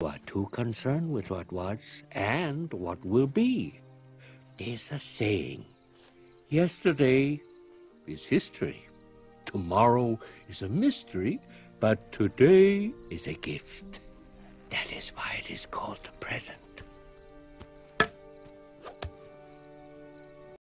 You are too concerned with what was and what will be. There's a saying, yesterday is history, tomorrow is a mystery, but today is a gift. That is why it is called the present.